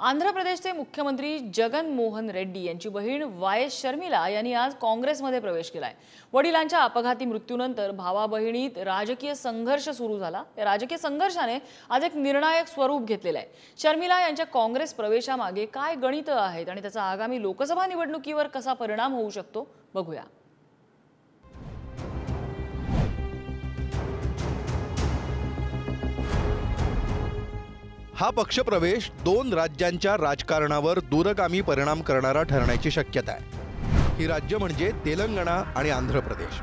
आंध्र प्रदेशचे मुख्यमंत्री जगन मोहन रेड्डी यांची बहीण वाय एस शर्मिला यांनी आज काँग्रेसमध्ये प्रवेश केलाय. वडिलांच्या अपघाती मृत्यूनंतर भावा बहिणीत राजकीय संघर्ष सुरू झाला. या राजकीय संघर्षाने आज एक निर्णायक स्वरूप घेतलेलं आहे. शर्मिला यांच्या काँग्रेस प्रवेशामागे काय गणितं आहेत आणि त्याचा आगामी लोकसभा निवडणुकीवर कसा परिणाम होऊ शकतो? बघूया. हा पक्षप्रवेश दोन राज्यांच्या राजकारणावर दूरगामी परिणाम करणारा ठरण्याची शक्यता आहे. ही राज्य म्हणजे तेलंगणा आणि आंध्र प्रदेश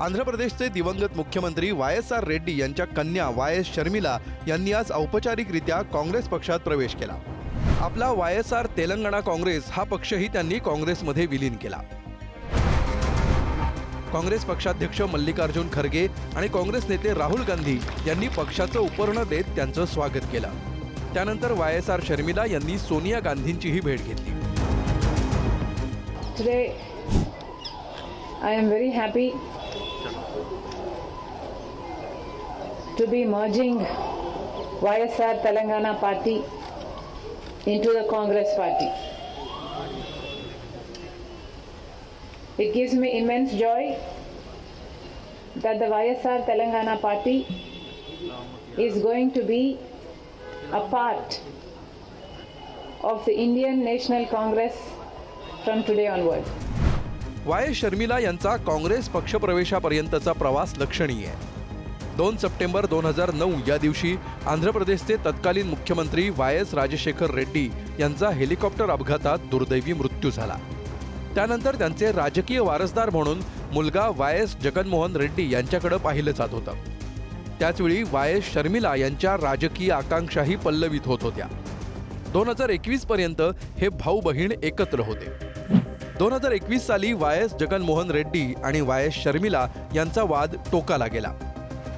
आंध्र प्रदेशचे दिवंगत मुख्यमंत्री वाय एस आर रेड्डी यांच्या कन्या वाय एस शर्मिला यांनी आज औपचारिकरित्या काँग्रेस पक्षात प्रवेश केला. आपला Y S R Telangana Congress हा पक्षही त्यांनी काँग्रेसमध्ये विलीन केला. काँग्रेस पक्षाध्यक्ष मल्लिकार्जुन खरगे आणि काँग्रेस नेते राहुल गांधी यांनी पक्षाचं उपर्ण देत त्यांचं स्वागत केलं. त्यानंतर वाय एस आर शर्मिला यांनी सोनिया गांधींचीही भेट घेतली. I am very happy to be merging Y S R Telangana party into the Congress party It gives me immense joy that the YSR Telangana party is going to be a part of the Indian National Congress from today onward. Y S Sharmila यांचा काँग्रेस पक्षप्रवेशापर्यंतचा प्रवास लक्षणीय दोन September दोन हजार नऊ या दिवशी आंध्र प्रदेशचे तत्कालीन मुख्यमंत्री वाय एस राजशेखर रेड्डी यांचा हेलिकॉप्टर अपघातात दुर्दैवी मृत्यू झाला त्यानंतर त्यांचे राजकीय वारसदार म्हणून मुलगा वाय एस जगनमोहन रेड्डी यांच्याकडे पाहिलं जात होतं. त्याचवेळी वाय एस शर्मिला यांच्या राजकीय आकांक्षाही पल्लवित होत होत्या. दोन हजार एकवीस पर्यंत हे भाऊ बहीण एकत्र होते. दोन हजार एकवीस साली वाय एस जगनमोहन रेड्डी आणि वाय एस शर्मिला यांचा वाद टोकाला गेला.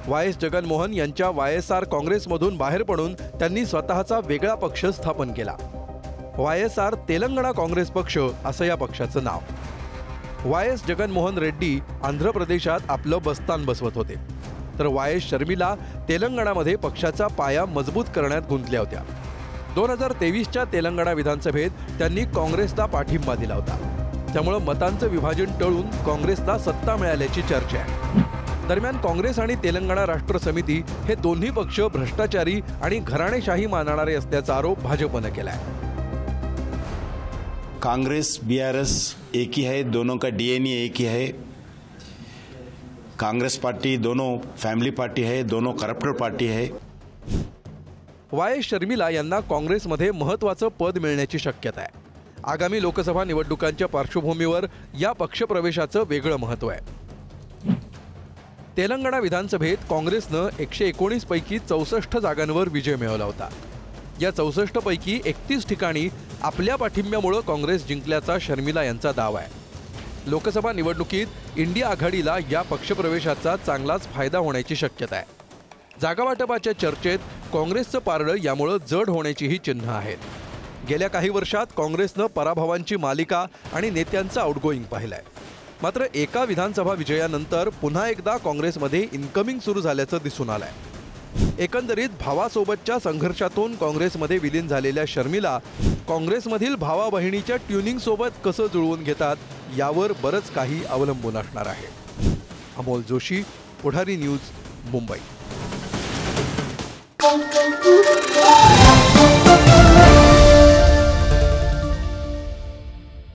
वाय एस जगनमोहन यांच्या वाय एस आर काँग्रेसमधून बाहेर पडून त्यांनी स्वतःचा वेगळा पक्ष स्थापन केला. Y S R Telangana Congress पक्ष असं या पक्षाचं नाव. वाय एस जगनमोहन रेड्डी आंध्र प्रदेशात आपलं बस्तान बसवत होते. तर वाय एस शर्मिला तेलंगणामध्ये पक्षाचा पाया मजबूत करण्यात गुंतल्या होत्या. दोन हजार तेवीसच्या तेलंगणा विधानसभेत त्यांनी काँग्रेसला पाठिंबा दिला होता. त्यामुळं मतांचं विभाजन टळून काँग्रेसला सत्ता मिळाल्याची चर्चा आहे. दरम्यान काँग्रेस आणि तेलंगणा राष्ट्र समिती हे दोन्ही पक्ष भ्रष्टाचारी आणि घराणेशाही मानणारे असल्याचा आरोप भाजपनं केला आहे कांग्रेस बीआरएस एक ही है दोनों का डीएनए एक ही है। कांग्रेस पार्टी दोनों फॅमिली पार्टी है दोनों करप्टेड पार्टी है। वाय शर्मिला यांना काँग्रेसमध्ये महत्वाचं पद मिळण्याची शक्यता आहे. आगामी लोकसभा निवडणुकांच्या पार्श्वभूमीवर या पक्षप्रवेशाचं वेगळं महत्त्व आहे. तेलंगणा विधानसभेत काँग्रेसनं एकशे एकोणीस पैकी चौसष्ट जागांवर विजय मिळवला होता. या चौसष्ट पैकी एकतीस ठिकाणी आपल्या पाठिंब्यामुळं काँग्रेस जिंकल्याचा शर्मिला यांचा दावा आहे. लोकसभा निवडणुकीत इंडिया आघाडीला या पक्षप्रवेशाचा चांगलाच फायदा होण्याची शक्यता आहे. जागावाटपाच्या चर्चेत काँग्रेसचं पारडं यामुळं जड होण्याचीही चिन्ह आहेत. गेल्या काही वर्षात काँग्रेसनं पराभवांची मालिका आणि नेत्यांचं आउटगोईंग पाहिलंय. मात्र एका विधानसभा विजयानंतर पुन्हा एकदा काँग्रेसमध्ये इन्कमिंग सुरू झाल्याचं दिसून आलं आहे एकंदरीत भावासोबतच्या संघर्षातून काँग्रेसमध्ये विलीन झालेल्या शर्मिला काँग्रेसमधील भावा बहिणीच्या ट्युनिंगसोबत कसं जुळवून घेतात यावर बरंच काही अवलंबून असणार आहे Amol Joshi Pudhari news Mumbai Thank you.